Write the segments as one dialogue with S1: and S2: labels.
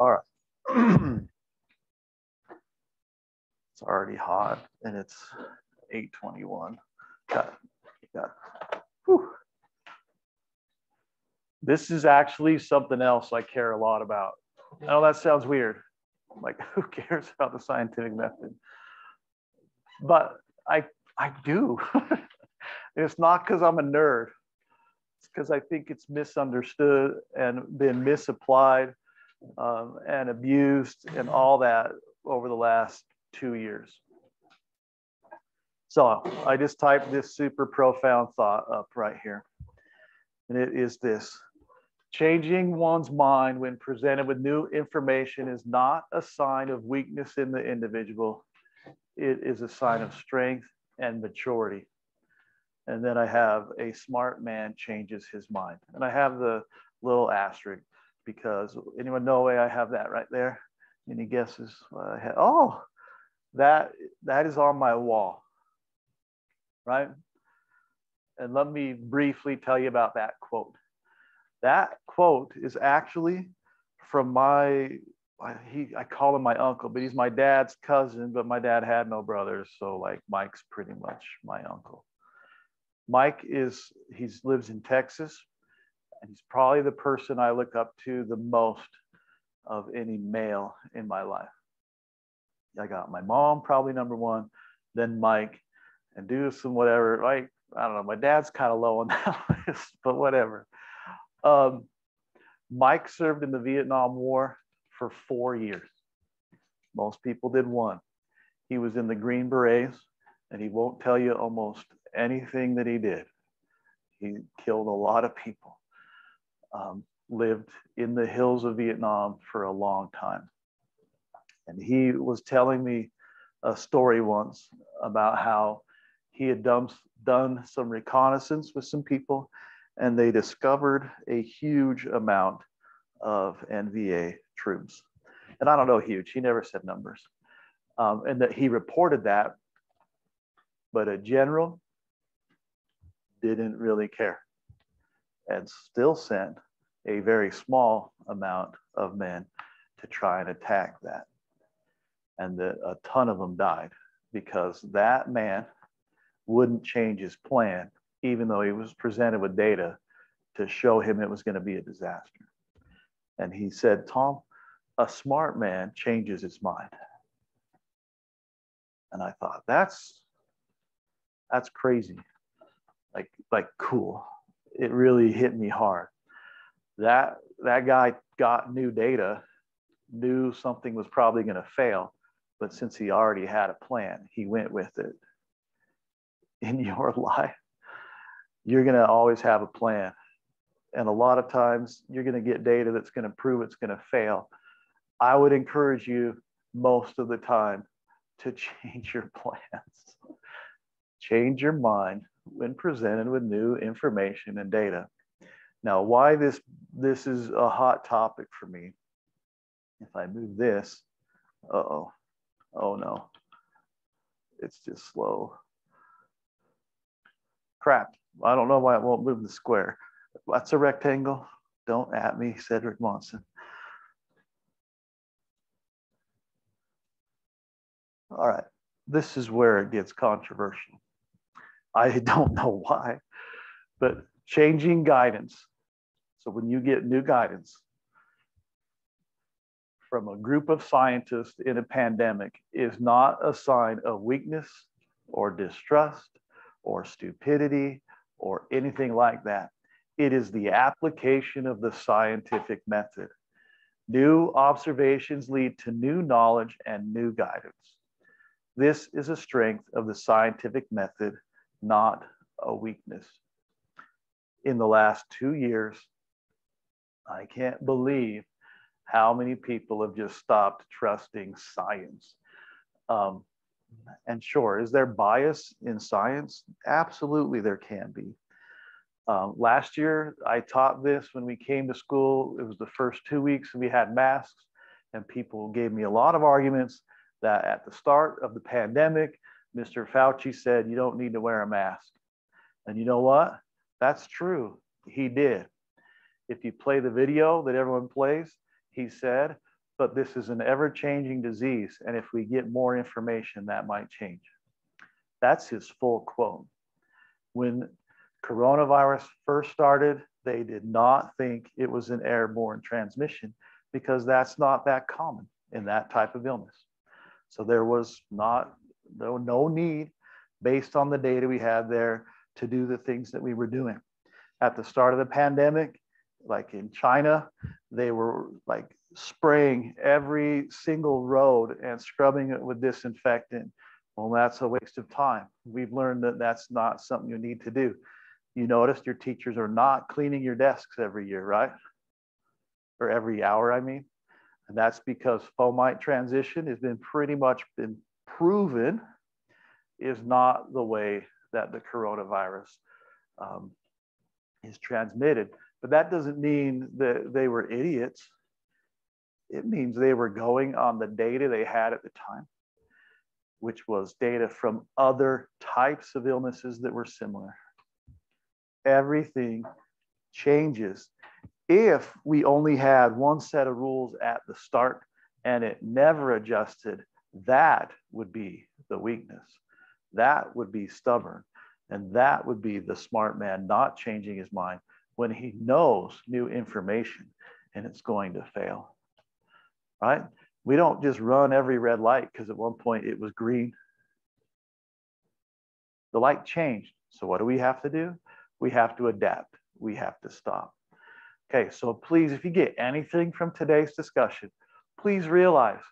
S1: All right. it's already hot and it's 821. Got, got, whew. This is actually something else I care a lot about. Oh, that sounds weird. Like, who cares about the scientific method? But I, I do. it's not because I'm a nerd. It's because I think it's misunderstood and been misapplied um, and abused and all that over the last two years. So I just typed this super profound thought up right here. And it is this changing one's mind when presented with new information is not a sign of weakness in the individual, it is a sign of strength and maturity. And then I have a smart man changes his mind. And I have the little asterisk because anyone know why I have that right there? Any guesses? Oh, that that is on my wall, right? And let me briefly tell you about that quote. That quote is actually from my he I call him my uncle, but he's my dad's cousin, but my dad had no brothers, so like Mike's pretty much my uncle. Mike is he's lives in Texas, and he's probably the person I look up to the most of any male in my life. I got my mom, probably number one, then Mike, and do some whatever. Like, I don't know, my dad's kind of low on that list, but whatever. Um, Mike served in the Vietnam War for four years. Most people did one. He was in the Green Berets, and he won't tell you almost anything that he did. He killed a lot of people, um, lived in the hills of Vietnam for a long time. And he was telling me a story once about how he had done, done some reconnaissance with some people and they discovered a huge amount of NVA troops. And I don't know huge, he never said numbers. Um, and that he reported that, but a general didn't really care and still sent a very small amount of men to try and attack that. And a ton of them died because that man wouldn't change his plan even though he was presented with data to show him it was going to be a disaster. And he said, Tom, a smart man changes his mind. And I thought, that's that's crazy. Like, like cool. It really hit me hard. That that guy got new data, knew something was probably going to fail, but since he already had a plan, he went with it. In your life, you're going to always have a plan. And a lot of times you're going to get data that's going to prove it's going to fail. I would encourage you most of the time to change your plans. change your mind when presented with new information and data. Now, why this this is a hot topic for me. If I move this, uh-oh. Oh no. It's just slow. Crap. I don't know why it won't move the square. That's a rectangle. Don't at me, Cedric Monson. All right, this is where it gets controversial. I don't know why, but changing guidance. So when you get new guidance from a group of scientists in a pandemic is not a sign of weakness or distrust or stupidity or anything like that. It is the application of the scientific method. New observations lead to new knowledge and new guidance. This is a strength of the scientific method, not a weakness. In the last two years, I can't believe how many people have just stopped trusting science. Um, and sure, is there bias in science? Absolutely, there can be. Um, last year, I taught this when we came to school. It was the first two weeks we had masks, and people gave me a lot of arguments that at the start of the pandemic, Mr. Fauci said, You don't need to wear a mask. And you know what? That's true. He did. If you play the video that everyone plays, he said, but this is an ever changing disease. And if we get more information, that might change. That's his full quote. When coronavirus first started, they did not think it was an airborne transmission because that's not that common in that type of illness. So there was not no, no need based on the data we had there to do the things that we were doing. At the start of the pandemic, like in China, they were like spraying every single road and scrubbing it with disinfectant. Well, that's a waste of time. We've learned that that's not something you need to do. You noticed your teachers are not cleaning your desks every year, right? Or every hour, I mean. And that's because fomite transition has been pretty much been proven is not the way that the coronavirus um, is transmitted. But that doesn't mean that they were idiots. It means they were going on the data they had at the time, which was data from other types of illnesses that were similar. Everything changes. If we only had one set of rules at the start and it never adjusted, that would be the weakness. That would be stubborn. And that would be the smart man not changing his mind when he knows new information and it's going to fail. Right? We don't just run every red light because at one point it was green. The light changed. So what do we have to do? We have to adapt. We have to stop. Okay, so please, if you get anything from today's discussion, please realize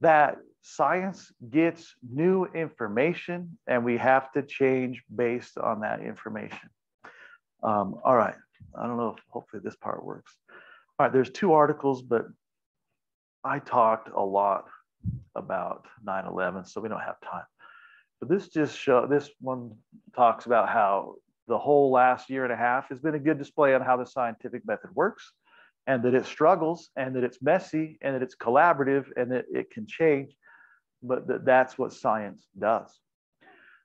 S1: that science gets new information and we have to change based on that information. Um, all right, I don't know if hopefully this part works. All right, there's two articles, but I talked a lot about 9-11, so we don't have time. But this just show this one talks about how the whole last year and a half has been a good display on how the scientific method works and that it struggles and that it's messy and that it's collaborative and that it can change but th- that's what science does.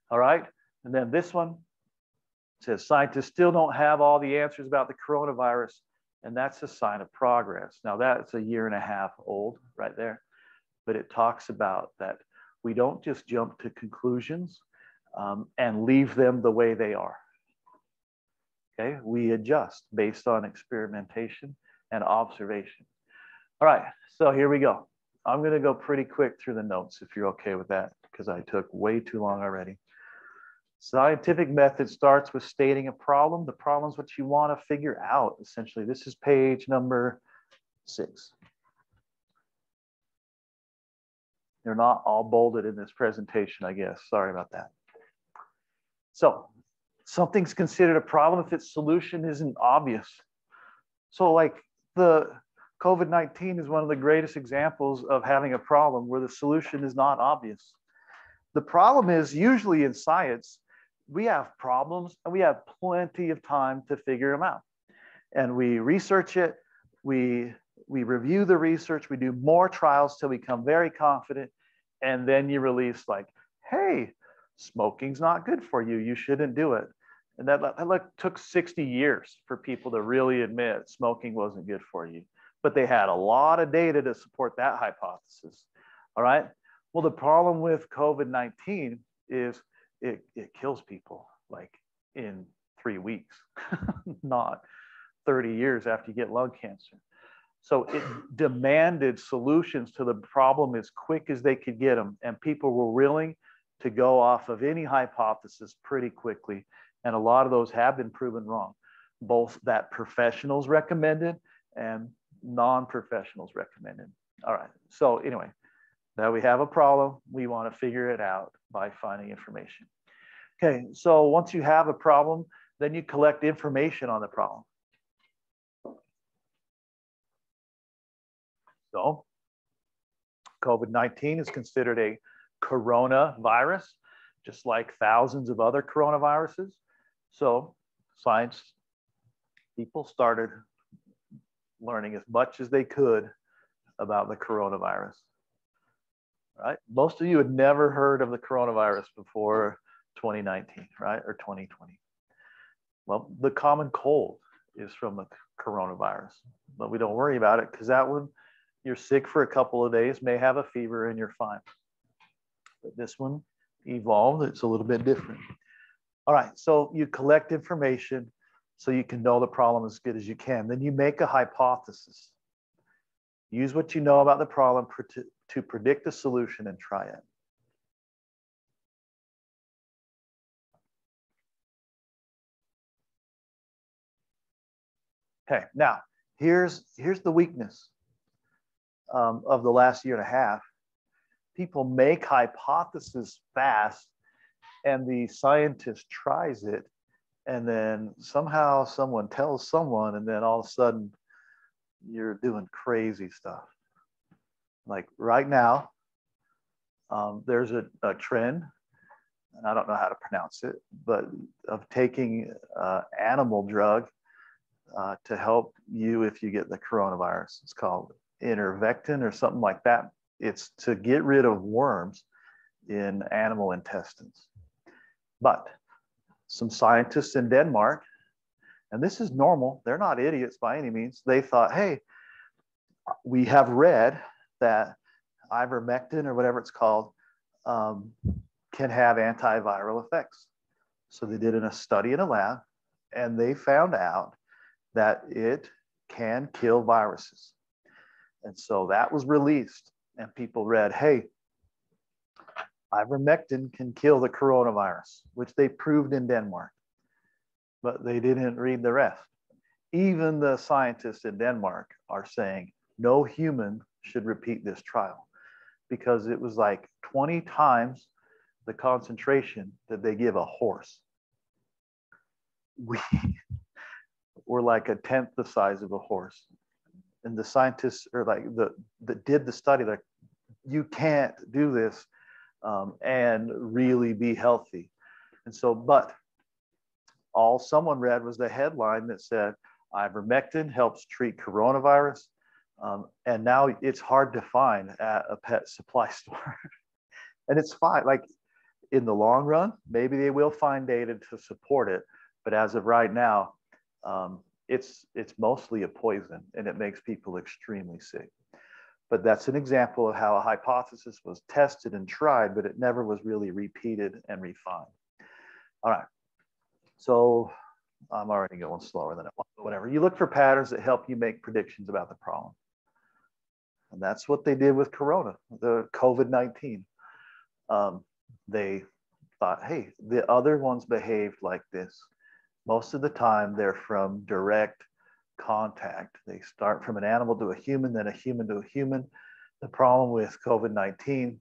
S1: All right. And then this one says scientists still don't have all the answers about the coronavirus, and that's a sign of progress. Now, that's a year and a half old right there, but it talks about that we don't just jump to conclusions um, and leave them the way they are. Okay, we adjust based on experimentation and observation. All right, so here we go. I'm going to go pretty quick through the notes if you're okay with that, because I took way too long already. Scientific method starts with stating a problem. The problem is what you want to figure out, essentially. This is page number six. They're not all bolded in this presentation, I guess. Sorry about that. So something's considered a problem if its solution isn't obvious. So like the COVID 19 is one of the greatest examples of having a problem where the solution is not obvious. The problem is usually in science, we have problems and we have plenty of time to figure them out. And we research it, we, we review the research, we do more trials till we become very confident. And then you release, like, hey, smoking's not good for you. You shouldn't do it. And that, that took 60 years for people to really admit smoking wasn't good for you but they had a lot of data to support that hypothesis. All right. Well, the problem with COVID 19 is it, it kills people like in three weeks, not 30 years after you get lung cancer. So it demanded solutions to the problem as quick as they could get them. And people were willing to go off of any hypothesis pretty quickly. And a lot of those have been proven wrong, both that professionals recommended and non-professionals recommended. All right, so anyway, now we have a problem. We want to figure it out by finding information. Okay, so once you have a problem, then you collect information on the problem. So COVID-19 is considered a coronavirus, just like thousands of other coronaviruses. So science people started learning as much as they could about the coronavirus. Right? Most of you had never heard of the coronavirus before 2019, right? Or 2020. Well, the common cold is from the coronavirus, but we don't worry about it because that one you're sick for a couple of days, may have a fever, and you're fine. But this one evolved, it's a little bit different. All right, so you collect information so you can know the problem as good as you can. Then you make a hypothesis. Use what you know about the problem to predict a solution and try it. Okay, now here's, here's the weakness um, of the last year and a half. People make hypotheses fast and the scientist tries it and then somehow someone tells someone and then all of a sudden you're doing crazy stuff. Like right now, um, there's a, a, trend, and I don't know how to pronounce it, but of taking uh, animal drug uh, to help you if you get the coronavirus. It's called intervectin or something like that. It's to get rid of worms in animal intestines. But some scientists in Denmark, and this is normal, they're not idiots by any means. They thought, hey, we have read that ivermectin or whatever it's called um, can have antiviral effects. So they did a study in a lab and they found out that it can kill viruses. And so that was released, and people read, hey, ivermectin can kill the coronavirus, which they proved in Denmark, but they didn't read the rest. Even the scientists in Denmark are saying no human should repeat this trial because it was like 20 times the concentration that they give a horse. We, were like a tenth the size of a horse. And the scientists are like the that did the study, like you can't do this um, and really be healthy. And so, but all someone read was the headline that said ivermectin helps treat coronavirus. Um, and now it's hard to find at a pet supply store. and it's fine. Like in the long run, maybe they will find data to support it. But as of right now, um, it's, it's mostly a poison and it makes people extremely sick. But that's an example of how a hypothesis was tested and tried, but it never was really repeated and refined. All right. So I'm already going slower than it was, whatever. You look for patterns that help you make predictions about the problem. And that's what they did with Corona, the COVID 19. Um, they thought, hey, the other ones behaved like this most of the time they're from direct contact. They start from an animal to a human, then a human to a human. The problem with COVID 19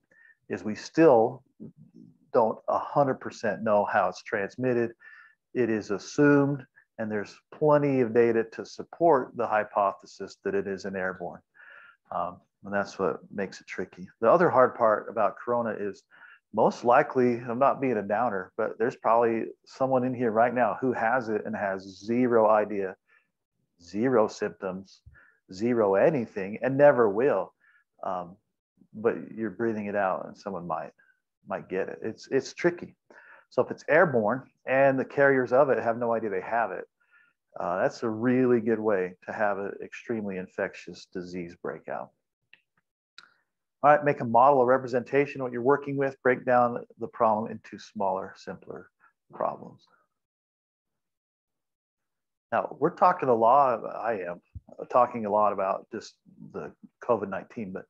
S1: is we still don't 100% know how it's transmitted. It is assumed, and there's plenty of data to support the hypothesis that it is an airborne. Um, and that's what makes it tricky. The other hard part about corona is most likely, I'm not being a downer, but there's probably someone in here right now who has it and has zero idea, zero symptoms, zero anything, and never will. Um, but you're breathing it out, and someone might might get it. It's it's tricky. So if it's airborne and the carriers of it have no idea they have it, uh, that's a really good way to have an extremely infectious disease breakout. All right, make a model, a representation of what you're working with, break down the problem into smaller, simpler problems. Now, we're talking a lot, I am talking a lot about just the COVID-19, but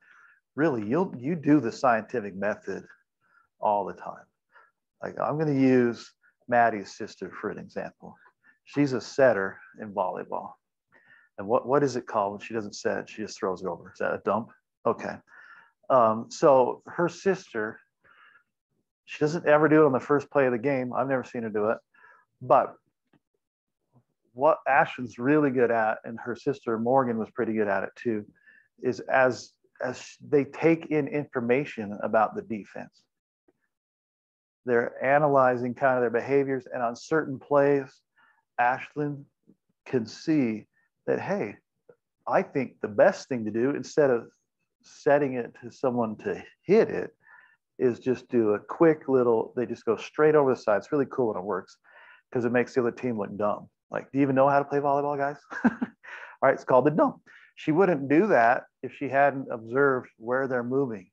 S1: really you you do the scientific method all the time. Like I'm gonna use Maddie's sister for an example. She's a setter in volleyball. And what, what is it called when she doesn't set, she just throws it over? Is that a dump? Okay. Um, so her sister, she doesn't ever do it on the first play of the game. I've never seen her do it. But what Ashton's really good at, and her sister Morgan was pretty good at it too, is as as they take in information about the defense. They're analyzing kind of their behaviors, and on certain plays, Ashlyn can see that, hey, I think the best thing to do instead of setting it to someone to hit it is just do a quick little, they just go straight over the side. It's really cool when it works because it makes the other team look dumb. Like, do you even know how to play volleyball, guys? All right, it's called the dump. She wouldn't do that if she hadn't observed where they're moving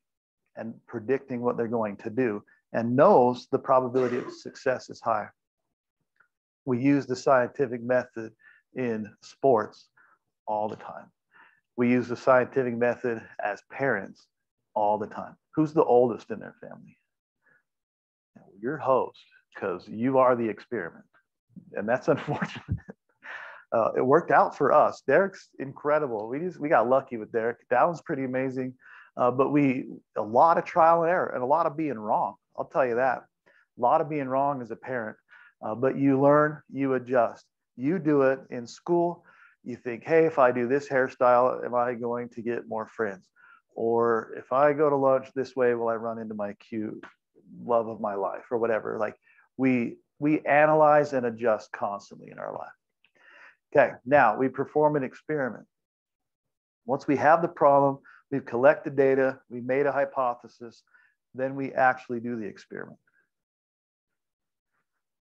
S1: and predicting what they're going to do and knows the probability of success is high. We use the scientific method in sports all the time. We use the scientific method as parents all the time. Who's the oldest in their family? Your host, because you are the experiment. And that's unfortunate. Uh, it worked out for us. Derek's incredible. We just we got lucky with Derek. That was pretty amazing. Uh, but we a lot of trial and error and a lot of being wrong. I'll tell you that. A lot of being wrong as a parent. Uh, but you learn, you adjust. You do it in school. You think, hey, if I do this hairstyle, am I going to get more friends? Or if I go to lunch this way, will I run into my cute love of my life or whatever? Like we we analyze and adjust constantly in our life. Okay, now we perform an experiment. Once we have the problem, we've collected data, we made a hypothesis, then we actually do the experiment.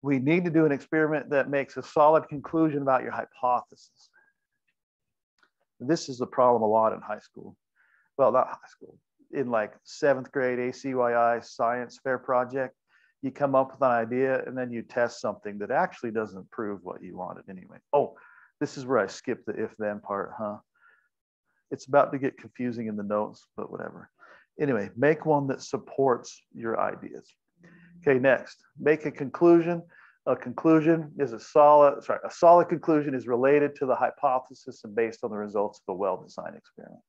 S1: We need to do an experiment that makes a solid conclusion about your hypothesis. This is a problem a lot in high school. Well, not high school, in like seventh grade ACYI science fair project, you come up with an idea and then you test something that actually doesn't prove what you wanted anyway. Oh, this is where I skipped the if then part, huh? It's about to get confusing in the notes, but whatever. Anyway, make one that supports your ideas. Okay, next, make a conclusion. A conclusion is a solid, sorry, a solid conclusion is related to the hypothesis and based on the results of a well-designed experiment.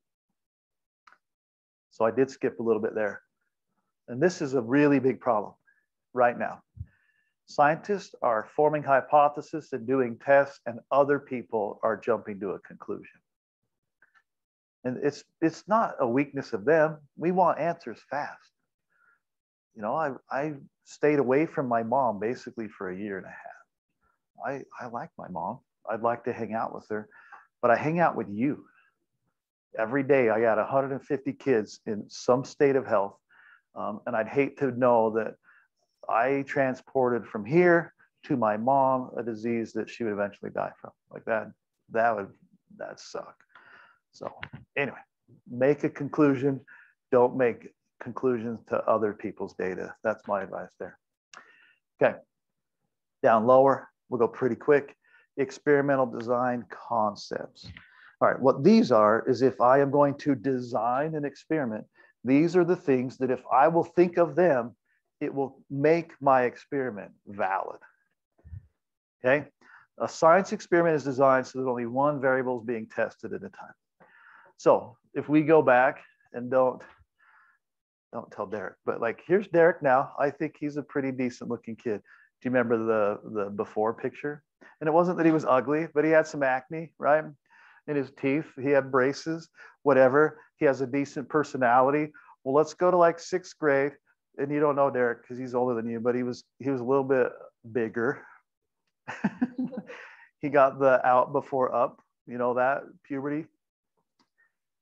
S1: So I did skip a little bit there. And this is a really big problem right now. Scientists are forming hypotheses and doing tests, and other people are jumping to a conclusion. And it's it's not a weakness of them. We want answers fast. You know, I I stayed away from my mom basically for a year and a half. I I like my mom. I'd like to hang out with her, but I hang out with you. Every day I got 150 kids in some state of health. Um, and I'd hate to know that I transported from here to my mom a disease that she would eventually die from. Like that, that would that suck. So anyway, make a conclusion. Don't make conclusions to other people's data. That's my advice there. Okay, down lower, we'll go pretty quick. Experimental design concepts. All right, what these are is if I am going to design an experiment, these are the things that if I will think of them, it will make my experiment valid. Okay, a science experiment is designed so that only one variable is being tested at a time. So if we go back and don't, don't tell Derek, but like here's Derek now. I think he's a pretty decent looking kid. Do you remember the, the before picture? And it wasn't that he was ugly, but he had some acne, right? In his teeth, he had braces, whatever. He has a decent personality. Well, let's go to like sixth grade and you don't know Derek because he's older than you, but he was he was a little bit bigger. he got the out before up, you know that puberty.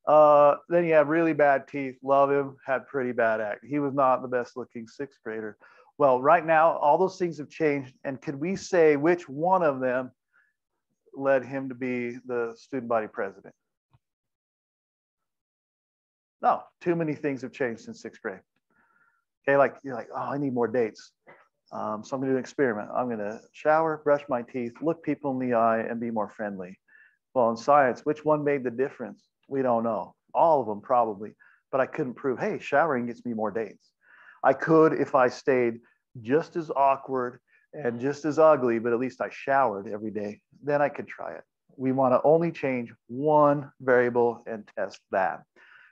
S1: Uh, then he had really bad teeth. Love him. Had pretty bad act. He was not the best looking sixth grader. Well, right now all those things have changed, and could we say which one of them led him to be the student body president? No, too many things have changed since sixth grade. Okay, like you're like, oh, I need more dates. Um, so I'm gonna do an experiment. I'm gonna shower, brush my teeth, look people in the eye, and be more friendly. Well, in science, which one made the difference? We don't know. All of them probably, but I couldn't prove, hey, showering gets me more dates. I could if I stayed just as awkward and just as ugly, but at least I showered every day. Then I could try it. We want to only change one variable and test that.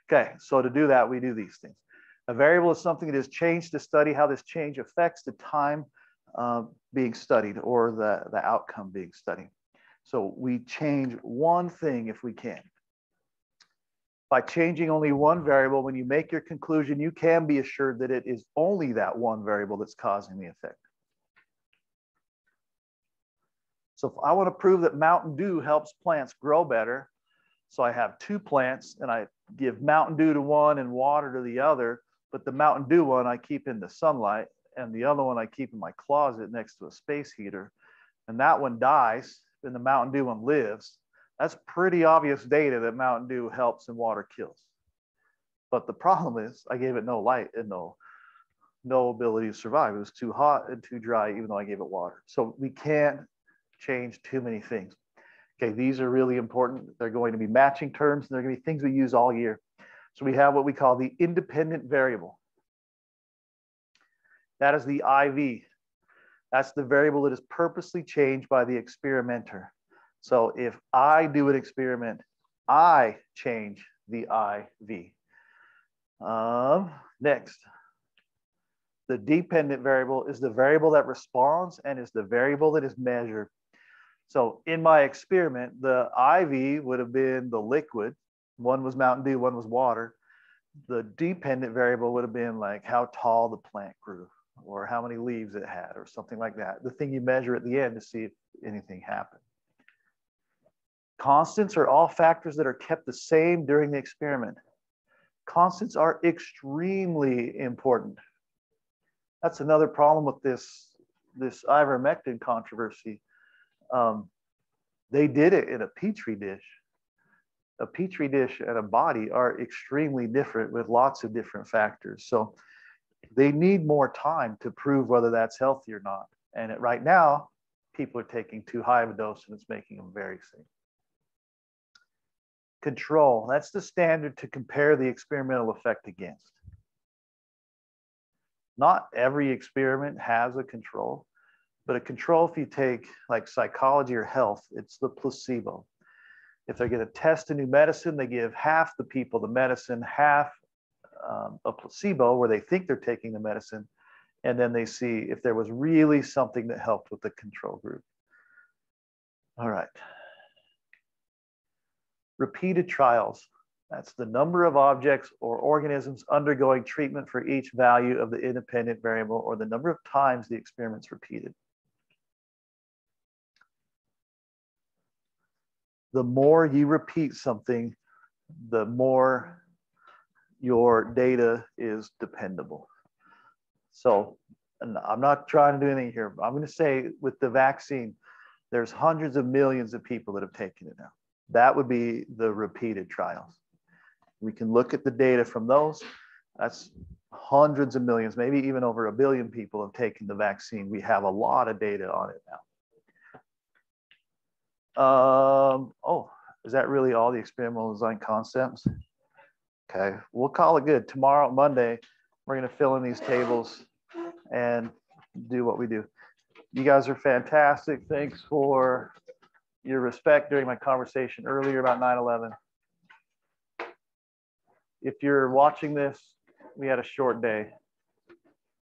S1: Okay, so to do that, we do these things. A variable is something that is changed to study how this change affects the time uh, being studied or the, the outcome being studied. So we change one thing if we can. By changing only one variable, when you make your conclusion, you can be assured that it is only that one variable that's causing the effect. So if I want to prove that Mountain Dew helps plants grow better, so I have two plants and I give Mountain Dew to one and water to the other, but the Mountain Dew one I keep in the sunlight, and the other one I keep in my closet next to a space heater. And that one dies, and the Mountain Dew one lives. That's pretty obvious data that Mountain Dew helps and water kills. But the problem is I gave it no light and no, no ability to survive. It was too hot and too dry, even though I gave it water. So we can't change too many things. Okay, these are really important. They're going to be matching terms and they're going to be things we use all year. So we have what we call the independent variable. That is the IV. That's the variable that is purposely changed by the experimenter. So if I do an experiment, I change the IV. Um, next, the dependent variable is the variable that responds and is the variable that is measured. So in my experiment, the IV would have been the liquid. One was Mountain Dew, one was water. The dependent variable would have been like how tall the plant grew or how many leaves it had or something like that. The thing you measure at the end to see if anything happened. Constants are all factors that are kept the same during the experiment. Constants are extremely important. That's another problem with this, this ivermectin controversy. Um, they did it in a petri dish. A petri dish and a body are extremely different with lots of different factors. So they need more time to prove whether that's healthy or not. And it, right now, people are taking too high of a dose and it's making them very sick. Control, that's the standard to compare the experimental effect against. Not every experiment has a control, but a control, if you take like psychology or health, it's the placebo. If they're going to test a new medicine, they give half the people the medicine, half um, a placebo where they think they're taking the medicine, and then they see if there was really something that helped with the control group. All right. Repeated trials. That's the number of objects or organisms undergoing treatment for each value of the independent variable or the number of times the experiment's repeated. The more you repeat something, the more your data is dependable. So I'm not trying to do anything here. I'm going to say with the vaccine, there's hundreds of millions of people that have taken it now. That would be the repeated trials. We can look at the data from those. That's hundreds of millions, maybe even over a billion people have taken the vaccine. We have a lot of data on it now. Um, oh, is that really all the experimental design concepts? Okay, we'll call it good. Tomorrow, Monday, we're going to fill in these tables and do what we do. You guys are fantastic. Thanks for your respect during my conversation earlier about 9 11. If you're watching this, we had a short day.